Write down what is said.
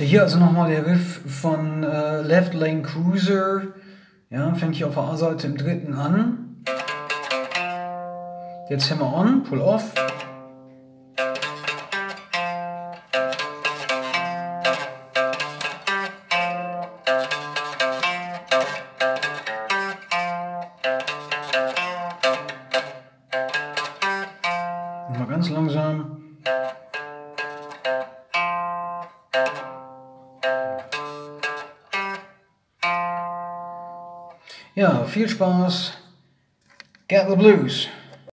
Hier also nochmal der Riff von äh, Left Lane Cruiser. Ja, fängt hier auf der A-Seite im dritten an. Jetzt Hammer on, Pull off. Mal ganz langsam. Yeah, Future Bars, Get the Blues.